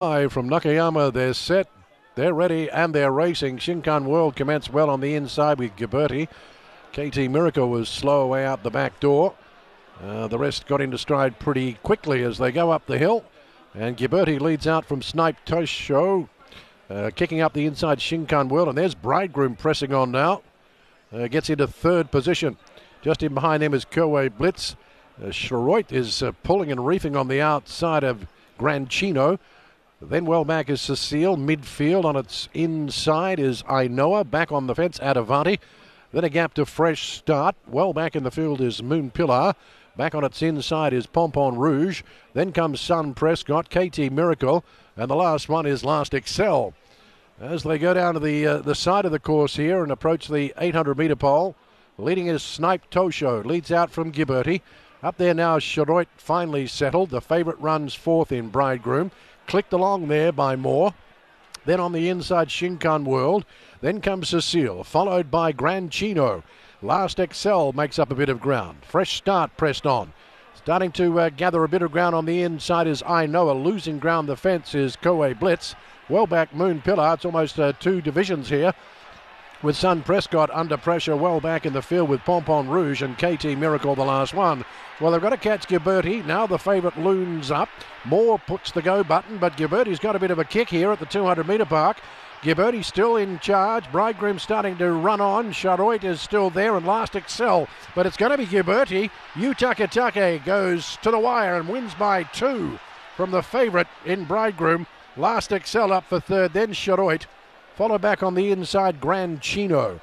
Five from Nakayama, they're set, they're ready, and they're racing. Shinkan World commenced well on the inside with Ghiberti. KT Miracle was slow away out the back door. Uh, the rest got into stride pretty quickly as they go up the hill. And Ghiberti leads out from Snipe Tosho, uh, kicking up the inside Shinkan World. And there's Bridegroom pressing on now. Uh, gets into third position. Just in behind him is Kerway Blitz. Uh, is uh, pulling and reefing on the outside of Grandchino. Then well back is Cecile. Midfield on its inside is Ainoa. Back on the fence, Attavanti. Then a gap to Fresh Start. Well back in the field is Moon Pillar. Back on its inside is Pompon Rouge. Then comes Sun Prescott, KT Miracle, and the last one is Last Excel. As they go down to the uh, the side of the course here and approach the 800 metre pole, leading is Snipe Tosho. Leads out from Ghiberti. Up there now, Charoite finally settled. The favourite runs fourth in Bridegroom. Clicked along there by Moore. Then on the inside, Shinkan World. Then comes Cecile, followed by Grand Chino. Last Excel makes up a bit of ground. Fresh start pressed on. Starting to uh, gather a bit of ground on the inside is Ainoa. Losing ground the fence is Koei Blitz. Well back Moon Pillar. It's almost uh, two divisions here with Sun Prescott under pressure well back in the field with Pompon Rouge and KT Miracle the last one. Well, they've got to catch Ghiberti. Now the favourite looms up. Moore puts the go button, but Ghiberti's got a bit of a kick here at the 200 metre park. Ghiberti still in charge. Bridegroom starting to run on. Charoite is still there and last excel. But it's going to be Ghiberti. Yutaka Take goes to the wire and wins by two from the favourite in Bridegroom. Last excel up for third, then Charoite. Follow back on the inside, Grand Chino.